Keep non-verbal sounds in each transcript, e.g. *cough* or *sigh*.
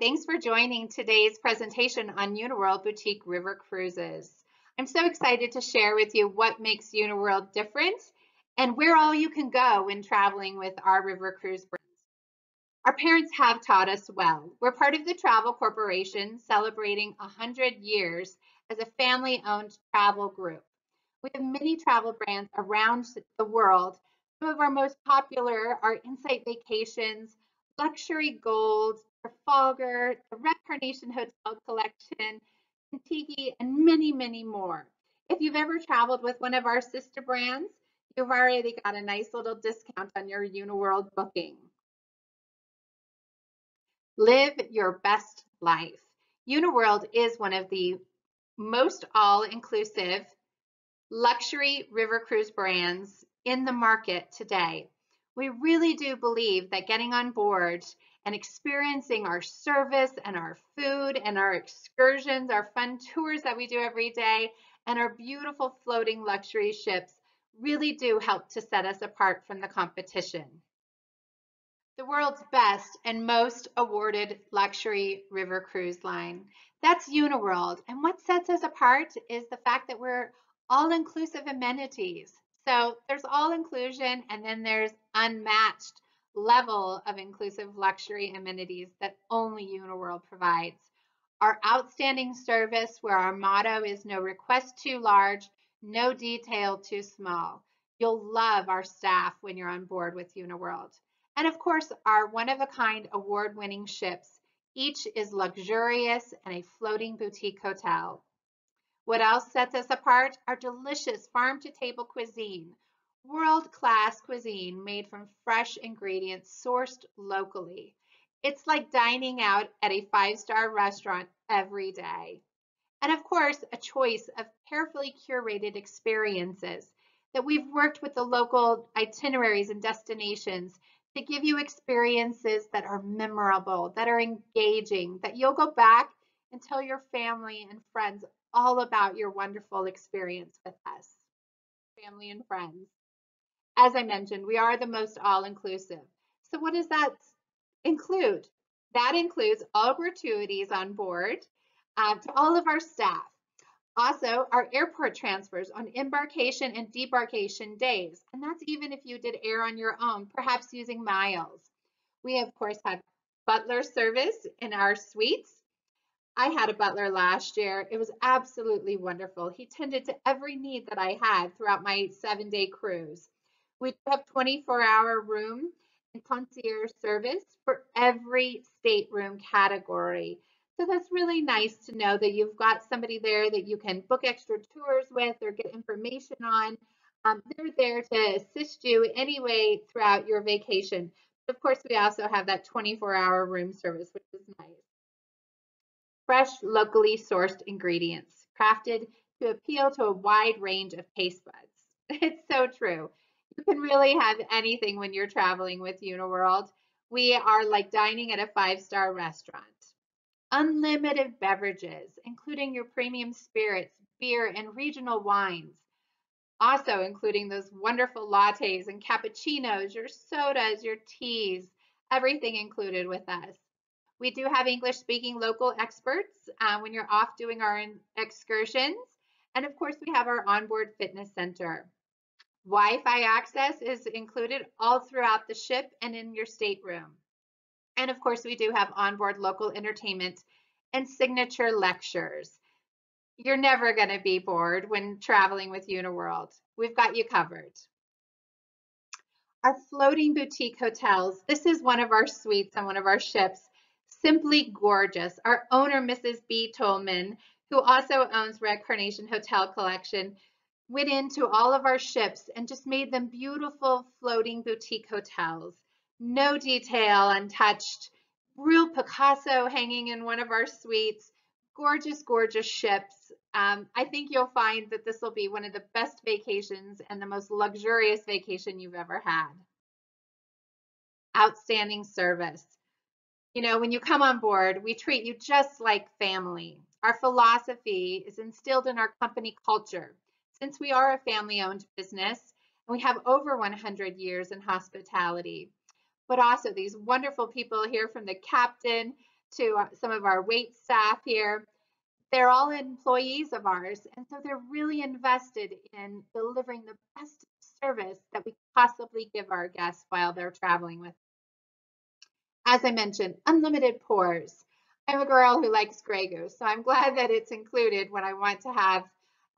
Thanks for joining today's presentation on Uniworld Boutique River Cruises. I'm so excited to share with you what makes Uniworld different and where all you can go when traveling with our river cruise brands. Our parents have taught us well. We're part of the Travel Corporation celebrating 100 years as a family-owned travel group. We have many travel brands around the world. Some of our most popular are Insight Vacations, Luxury Gold, Trafalgar, the Red Carnation Hotel Collection, Contiki, and many, many more. If you've ever traveled with one of our sister brands, you've already got a nice little discount on your Uniworld booking. Live your best life. Uniworld is one of the most all-inclusive luxury river cruise brands in the market today. We really do believe that getting on board and experiencing our service and our food and our excursions, our fun *laughs* tours that we do every day, and our beautiful floating luxury ships really do help to set us apart from the competition. The world's best and most awarded luxury river cruise line. That's Uniworld. And what sets us apart is the fact that we're all-inclusive amenities. So there's all inclusion and then there's unmatched level of inclusive luxury amenities that only Uniworld provides. Our outstanding service where our motto is no request too large, no detail too small. You'll love our staff when you're on board with Uniworld. And of course, our one-of-a-kind award-winning ships. Each is luxurious and a floating boutique hotel. What else sets us apart? Our delicious farm-to-table cuisine world-class cuisine made from fresh ingredients sourced locally. It's like dining out at a five-star restaurant every day. And of course, a choice of carefully curated experiences that we've worked with the local itineraries and destinations to give you experiences that are memorable, that are engaging, that you'll go back and tell your family and friends all about your wonderful experience with us, family and friends as I mentioned, we are the most all-inclusive. So what does that include? That includes all gratuities on board uh, to all of our staff. Also, our airport transfers on embarkation and debarkation days. And that's even if you did air on your own, perhaps using miles. We, of course, have butler service in our suites. I had a butler last year. It was absolutely wonderful. He tended to every need that I had throughout my seven day cruise. We have 24 hour room and concierge service for every stateroom category. So that's really nice to know that you've got somebody there that you can book extra tours with or get information on. Um, they're there to assist you anyway throughout your vacation. But Of course, we also have that 24 hour room service, which is nice. Fresh, locally sourced ingredients crafted to appeal to a wide range of taste buds. *laughs* It's so true. You can really have anything when you're traveling with Uniworld. We are like dining at a five-star restaurant. Unlimited beverages, including your premium spirits, beer, and regional wines. Also including those wonderful lattes and cappuccinos, your sodas, your teas, everything included with us. We do have English speaking local experts uh, when you're off doing our excursions. And of course, we have our onboard fitness center. Wi-Fi access is included all throughout the ship and in your stateroom. And of course, we do have onboard local entertainment and signature lectures. You're never going to be bored when traveling with Uniworld. We've got you covered. Our floating boutique hotels. This is one of our suites on one of our ships. Simply gorgeous. Our owner, Mrs. B. Tollman, who also owns Red Carnation Hotel Collection, went into all of our ships and just made them beautiful floating boutique hotels. No detail untouched. Real Picasso hanging in one of our suites. Gorgeous, gorgeous ships. Um, I think you'll find that this will be one of the best vacations and the most luxurious vacation you've ever had. Outstanding service. You know, when you come on board, we treat you just like family. Our philosophy is instilled in our company culture since we are a family-owned business and we have over 100 years in hospitality. But also these wonderful people here from the captain to uh, some of our wait staff here. They're all employees of ours, and so they're really invested in delivering the best service that we possibly give our guests while they're traveling with. As I mentioned, unlimited pours. I'm a girl who likes Grey Goose, so I'm glad that it's included when I want to have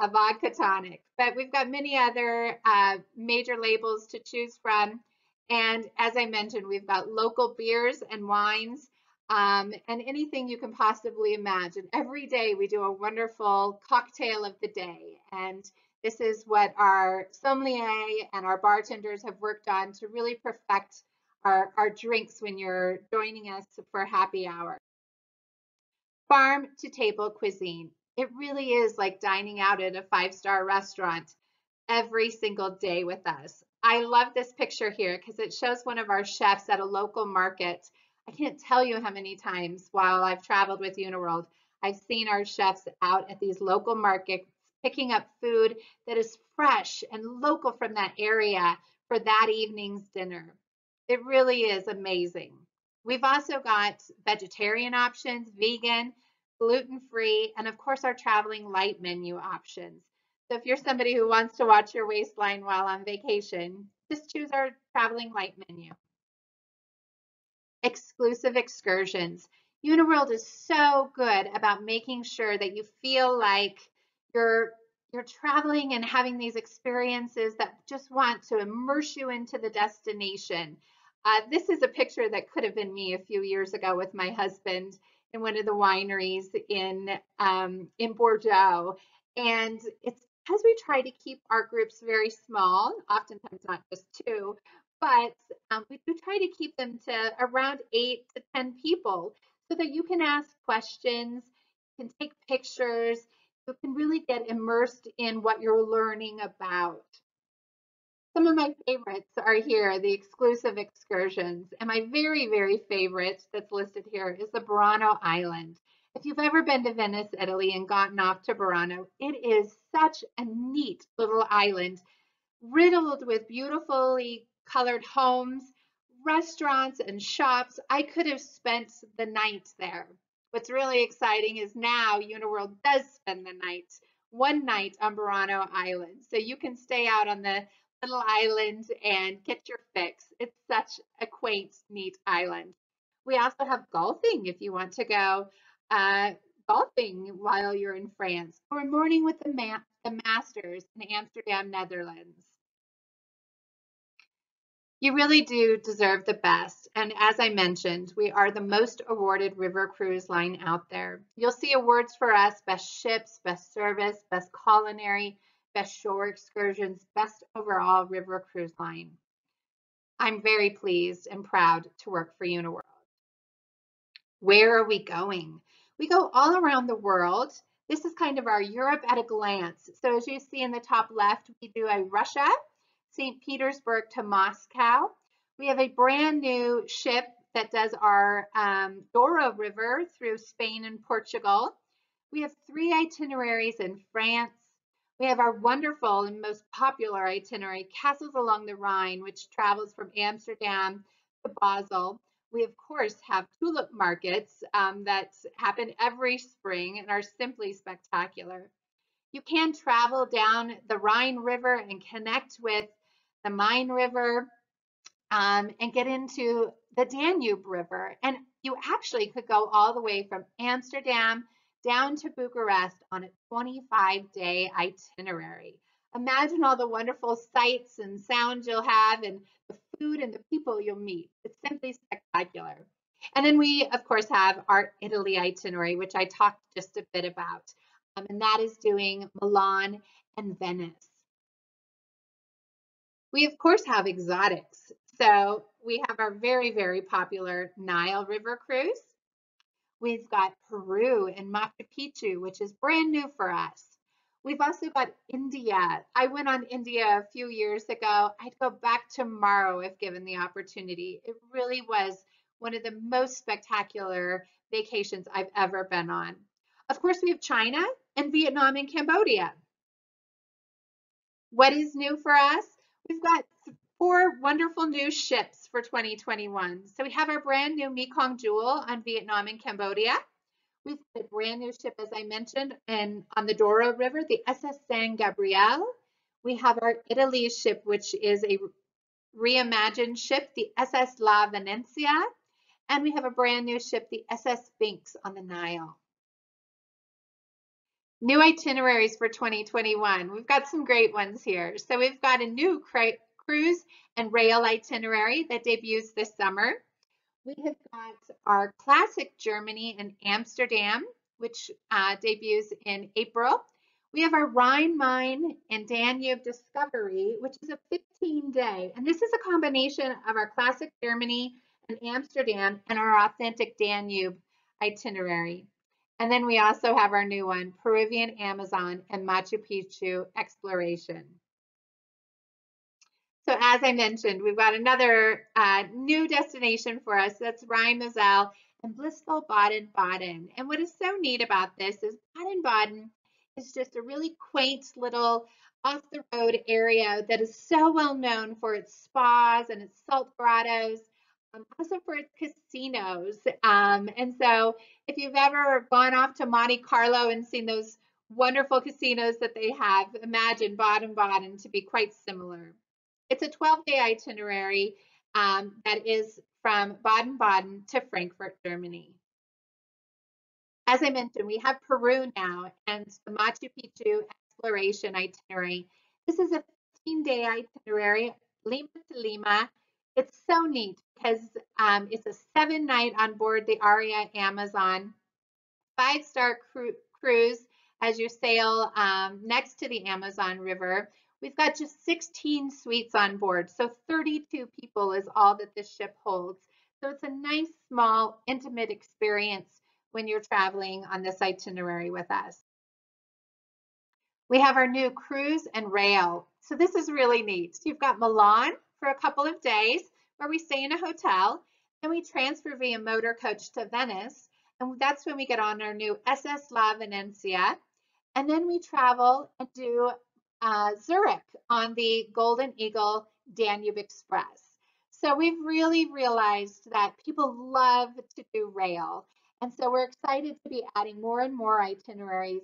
a vodka tonic. But we've got many other uh, major labels to choose from. And as I mentioned, we've got local beers and wines um, and anything you can possibly imagine. Every day we do a wonderful cocktail of the day. And this is what our sommelier and our bartenders have worked on to really perfect our, our drinks when you're joining us for happy hour. Farm to table cuisine. It really is like dining out at a five star restaurant every single day with us. I love this picture here because it shows one of our chefs at a local market. I can't tell you how many times while I've traveled with Uniworld, I've seen our chefs out at these local markets picking up food that is fresh and local from that area for that evening's dinner. It really is amazing. We've also got vegetarian options, vegan, gluten-free, and of course our traveling light menu options. So if you're somebody who wants to watch your waistline while on vacation, just choose our traveling light menu. Exclusive excursions. Uniworld is so good about making sure that you feel like you're you're traveling and having these experiences that just want to immerse you into the destination. Uh, this is a picture that could have been me a few years ago with my husband in one of the wineries in um, in Bordeaux, and it's because we try to keep our groups very small, oftentimes not just two, but um, we do try to keep them to around eight to 10 people so that you can ask questions, you can take pictures, you can really get immersed in what you're learning about. Some of my favorites are here, the exclusive excursions. And my very, very favorite that's listed here is the Burano Island. If you've ever been to Venice, Italy and gotten off to Burano, it is such a neat little island riddled with beautifully colored homes, restaurants and shops. I could have spent the night there. What's really exciting is now Uniworld does spend the night, one night on Burano Island. So you can stay out on the little island and get your fix. It's such a quaint, neat island. We also have golfing if you want to go uh, golfing while you're in France or morning with the, ma the Masters in Amsterdam, Netherlands. You really do deserve the best. And as I mentioned, we are the most awarded river cruise line out there. You'll see awards for us, best ships, best service, best culinary, best shore excursions, best overall river cruise line. I'm very pleased and proud to work for Uniworld. Where are we going? We go all around the world. This is kind of our Europe at a glance. So as you see in the top left, we do a Russia, St. Petersburg to Moscow. We have a brand new ship that does our um, Douro River through Spain and Portugal. We have three itineraries in France. We have our wonderful and most popular itinerary, Castles Along the Rhine, which travels from Amsterdam to Basel. We, of course, have tulip markets um, that happen every spring and are simply spectacular. You can travel down the Rhine River and connect with the Main River um, and get into the Danube River. And you actually could go all the way from Amsterdam down to Bucharest on a 25 day itinerary. Imagine all the wonderful sights and sounds you'll have and the food and the people you'll meet. It's simply spectacular. And then we, of course, have our Italy itinerary, which I talked just a bit about. Um, and that is doing Milan and Venice. We, of course, have exotics. So we have our very, very popular Nile River cruise. We've got Peru and Machu Picchu, which is brand new for us. We've also got India. I went on India a few years ago. I'd go back tomorrow if given the opportunity. It really was one of the most spectacular vacations I've ever been on. Of course, we have China and Vietnam and Cambodia. What is new for us? We've got four wonderful new ships for 2021. So we have our brand new Mekong Jewel on Vietnam and Cambodia. We've got a brand new ship, as I mentioned, and on the Douro River, the SS San Gabriel. We have our Italy ship, which is a reimagined ship, the SS La Venezia. And we have a brand new ship, the SS Sphinx on the Nile. New itineraries for 2021. We've got some great ones here. So we've got a new cruise and rail itinerary that debuts this summer. We have got our classic Germany and Amsterdam, which uh, debuts in April. We have our Rhine-Main and Danube Discovery, which is a 15 day. And this is a combination of our classic Germany and Amsterdam and our authentic Danube itinerary. And then we also have our new one, Peruvian Amazon and Machu Picchu Exploration. So as I mentioned, we've got another uh, new destination for us. That's Rhine-Moselle and blissful Baden-Baden. And what is so neat about this is Baden-Baden is just a really quaint little off the road area that is so well known for its spas and its salt grottos, um, also for its casinos. Um, and so if you've ever gone off to Monte Carlo and seen those wonderful casinos that they have, imagine Baden-Baden to be quite similar. It's a 12-day itinerary um, that is from Baden-Baden to Frankfurt, Germany. As I mentioned, we have Peru now and the Machu Picchu exploration itinerary. This is a 15-day itinerary, Lima to Lima. It's so neat because um, it's a seven-night on board the Aria Amazon, five-star cru cruise as you sail um, next to the Amazon River We've got just 16 suites on board, so 32 people is all that this ship holds. So it's a nice, small, intimate experience when you're traveling on this itinerary with us. We have our new cruise and rail. So this is really neat. So You've got Milan for a couple of days where we stay in a hotel and we transfer via motor coach to Venice. And that's when we get on our new SS La Venezia. And then we travel and do uh, Zurich on the Golden Eagle Danube Express. So we've really realized that people love to do rail. And so we're excited to be adding more and more itineraries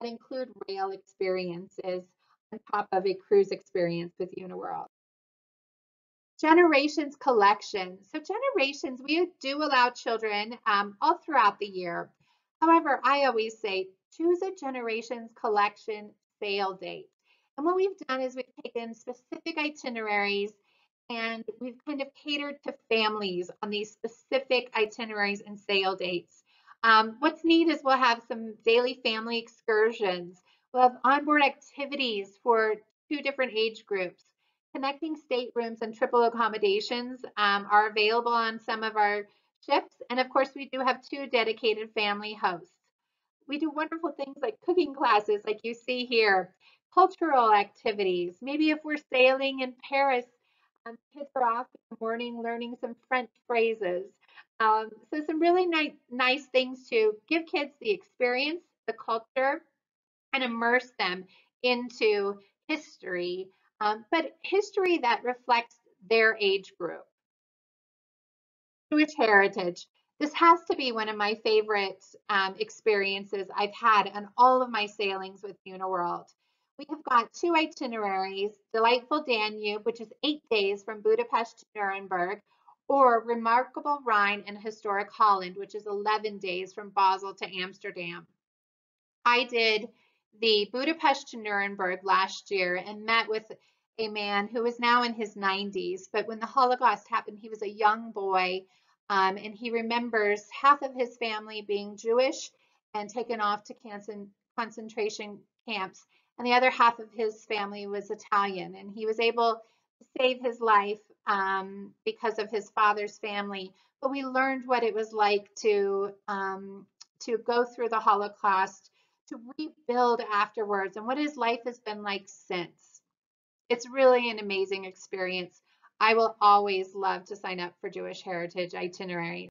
that include rail experiences on top of a cruise experience with Uniworld. Generations collection. So generations, we do allow children um, all throughout the year. However, I always say choose a generations collection sale date. And what we've done is we've taken specific itineraries and we've kind of catered to families on these specific itineraries and sale dates. Um, what's neat is we'll have some daily family excursions. We'll have onboard activities for two different age groups. Connecting staterooms and triple accommodations um, are available on some of our ships. And of course, we do have two dedicated family hosts. We do wonderful things like cooking classes like you see here cultural activities. Maybe if we're sailing in Paris, um, kids are off in the morning learning some French phrases. Um, so some really nice, nice things to give kids the experience, the culture, and immerse them into history, um, but history that reflects their age group. Jewish heritage. This has to be one of my favorite um, experiences I've had on all of my sailings with Uniworld we have got two itineraries, Delightful Danube, which is eight days from Budapest to Nuremberg, or Remarkable Rhine and Historic Holland, which is 11 days from Basel to Amsterdam. I did the Budapest to Nuremberg last year and met with a man who is now in his 90s, but when the Holocaust happened, he was a young boy, um, and he remembers half of his family being Jewish and taken off to concentration camps and the other half of his family was Italian. And he was able to save his life um, because of his father's family. But we learned what it was like to um, to go through the Holocaust, to rebuild afterwards, and what his life has been like since. It's really an amazing experience. I will always love to sign up for Jewish Heritage itinerary.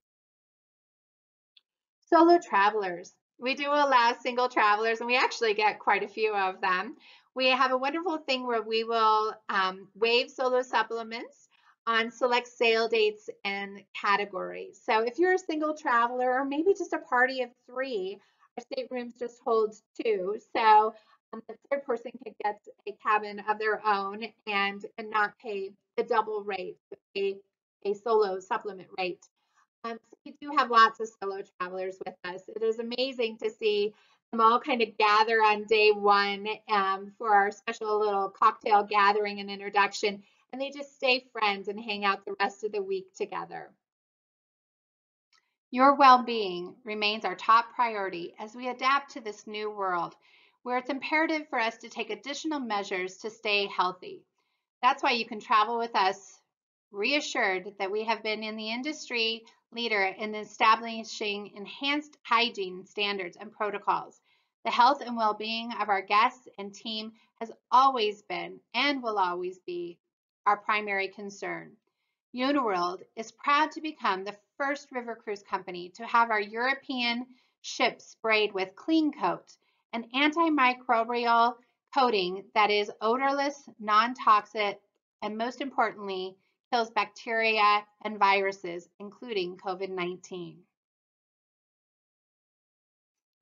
Solo travelers. We do allow single travelers, and we actually get quite a few of them. We have a wonderful thing where we will um, waive solo supplements on select sale dates and categories. So if you're a single traveler or maybe just a party of three, our staterooms just hold two. So um, the third person can get a cabin of their own and, and not pay the double rate, a, a solo supplement rate. Um, so we do have lots of solo travelers with us. It is amazing to see them all kind of gather on day one um, for our special little cocktail gathering and introduction, and they just stay friends and hang out the rest of the week together. Your well-being remains our top priority as we adapt to this new world, where it's imperative for us to take additional measures to stay healthy. That's why you can travel with us reassured that we have been in the industry leader in establishing enhanced hygiene standards and protocols. The health and well-being of our guests and team has always been and will always be our primary concern. Uniworld is proud to become the first river cruise company to have our European ships sprayed with Clean Coat, an antimicrobial coating that is odorless, non-toxic, and most importantly, kills bacteria and viruses, including COVID-19.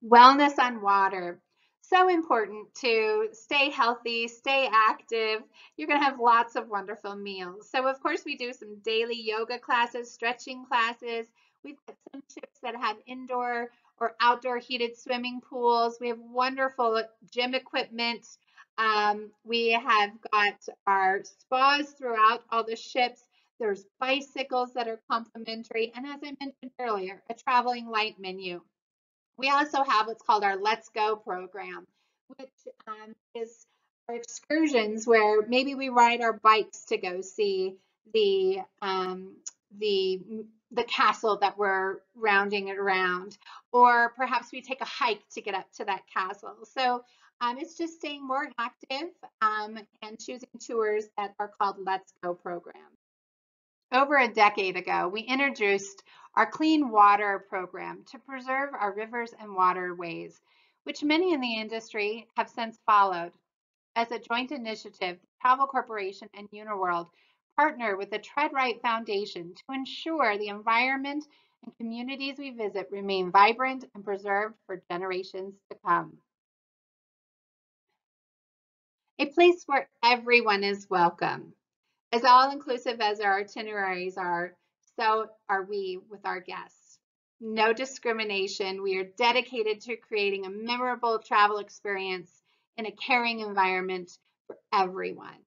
Wellness on water. So important to stay healthy, stay active. You're going to have lots of wonderful meals. So, of course, we do some daily yoga classes, stretching classes. We've got some ships that have indoor or outdoor heated swimming pools. We have wonderful gym equipment um, we have got our spas throughout all the ships. There's bicycles that are complimentary. And as I mentioned earlier, a traveling light menu. We also have what's called our Let's Go program, which um, is our excursions where maybe we ride our bikes to go see the um, the the castle that we're rounding it around, or perhaps we take a hike to get up to that castle. So um, it's just staying more active um, and choosing tours that are called Let's Go programs. Over a decade ago, we introduced our Clean Water program to preserve our rivers and waterways, which many in the industry have since followed. As a joint initiative, the Travel Corporation and Uniworld partner with the TreadRight Foundation to ensure the environment and communities we visit remain vibrant and preserved for generations to come a place where everyone is welcome. As all-inclusive as our itineraries are, so are we with our guests. No discrimination. We are dedicated to creating a memorable travel experience in a caring environment for everyone.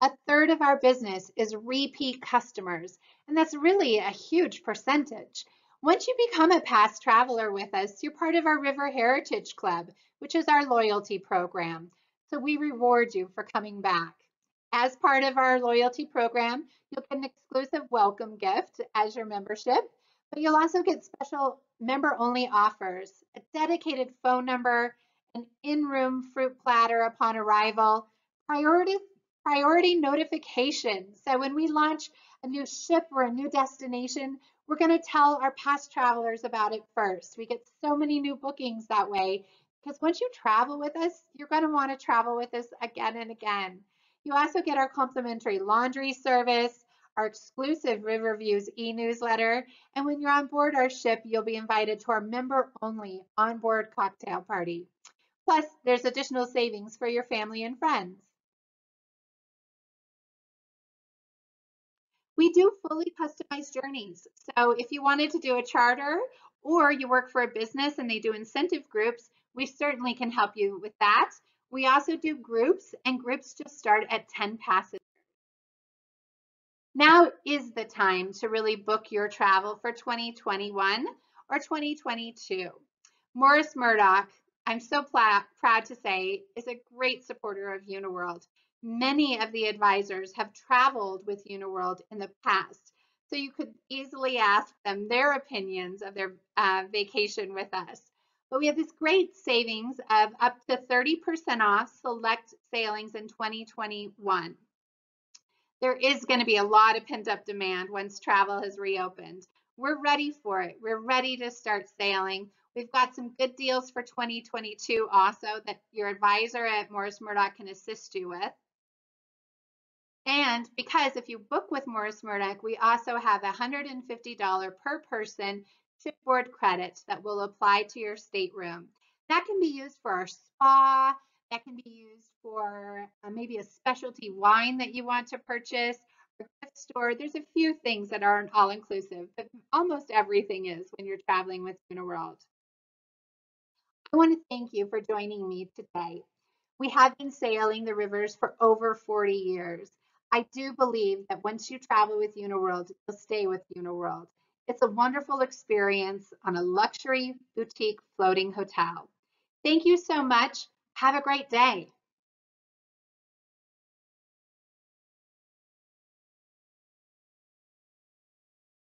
A third of our business is repeat customers, and that's really a huge percentage. Once you become a past traveler with us, you're part of our River Heritage Club, which is our loyalty program. So we reward you for coming back. As part of our loyalty program, you'll get an exclusive welcome gift as your membership, but you'll also get special member only offers, a dedicated phone number, an in-room fruit platter upon arrival, priority, priority notification. So when we launch a new ship or a new destination, we're going to tell our past travelers about it first. We get so many new bookings that way because once you travel with us, you're going to want to travel with us again and again. You also get our complimentary laundry service, our exclusive River Views e-newsletter, and when you're on board our ship, you'll be invited to our member-only onboard cocktail party. Plus, there's additional savings for your family and friends. We do fully customized journeys. So if you wanted to do a charter or you work for a business and they do incentive groups, we certainly can help you with that. We also do groups and groups just start at 10 passengers. Now is the time to really book your travel for 2021 or 2022. Morris Murdock, I'm so proud to say, is a great supporter of Uniworld. Many of the advisors have traveled with Uniworld in the past, so you could easily ask them their opinions of their uh, vacation with us. But we have this great savings of up to 30% off select sailings in 2021. There is going to be a lot of pent up demand once travel has reopened. We're ready for it. We're ready to start sailing. We've got some good deals for 2022 also that your advisor at Morris Murdock can assist you with. And because if you book with Morris Murdock, we also have a $150 per person shipboard credit that will apply to your stateroom. That can be used for our spa, that can be used for uh, maybe a specialty wine that you want to purchase, or gift store. There's a few things that aren't all inclusive, but almost everything is when you're traveling with Uniworld. I want to thank you for joining me today. We have been sailing the rivers for over 40 years. I do believe that once you travel with Uniworld, you'll stay with Uniworld. It's a wonderful experience on a luxury boutique floating hotel. Thank you so much. Have a great day.